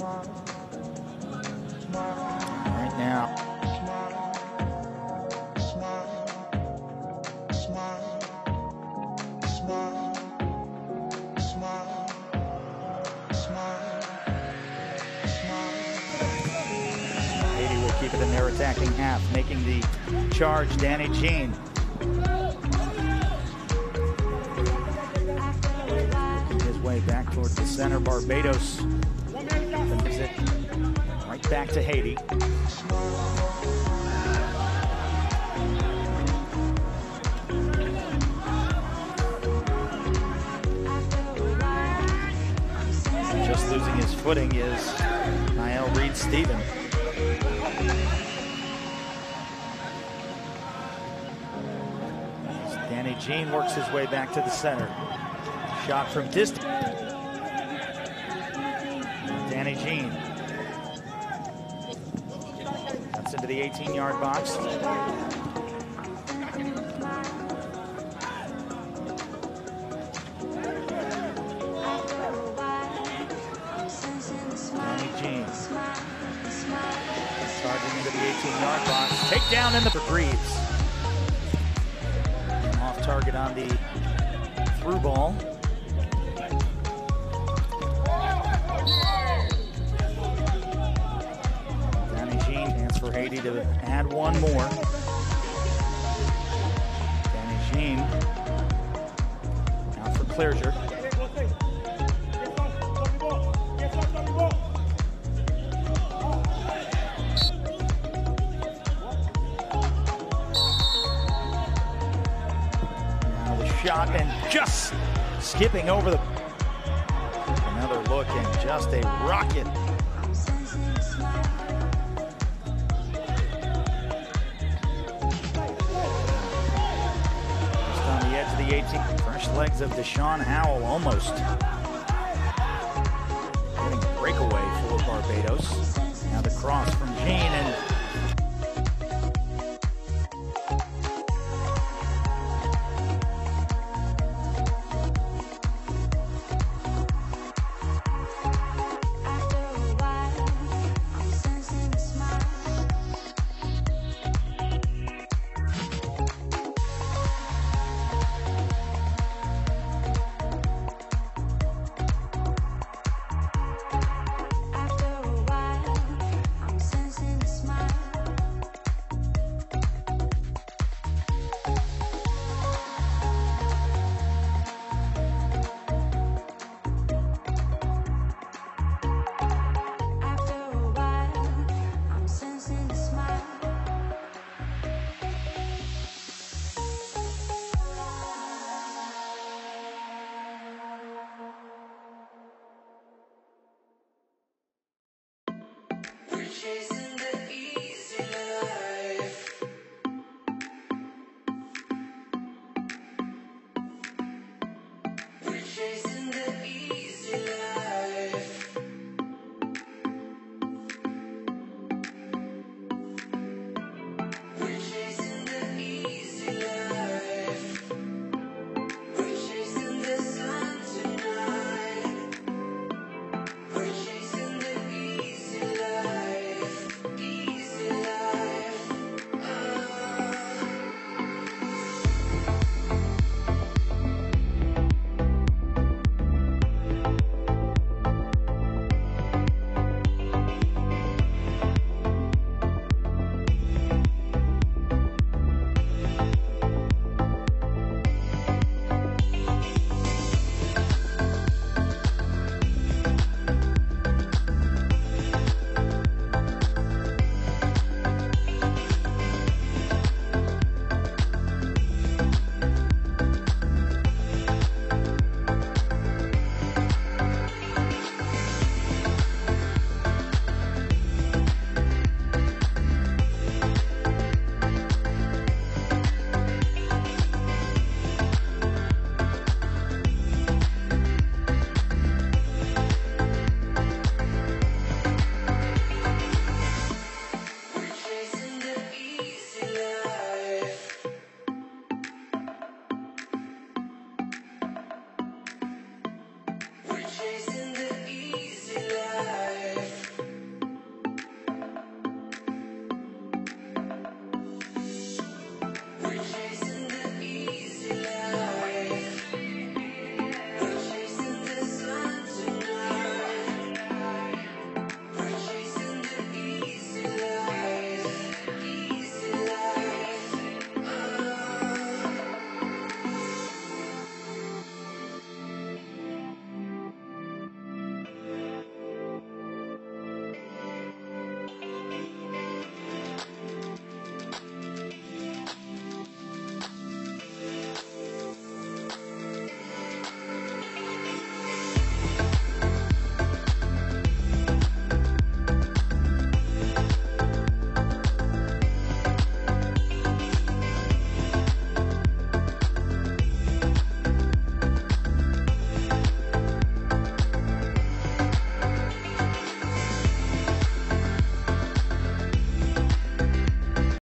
Right now. Haiti will keep it in their attacking half, making the charge Dany Jean. His way back towards the center, Barbados right back to Haiti. Just losing his footing is Niall Reed Stephen. Dany Jean works his way back to the center. Shot from distance. Jean. That's into the 18 yard box. Dany Jean. Into the 18 yard box. In the for Greaves. Off target on the through ball. For to add one more. Dany Jean out for Clearger. Now the shot and just skipping over the. Another look and just a rocket. The edge of 18. Fresh legs of Deshaun Howell almost. Getting breakaway for Barbados. Now the cross from Jean and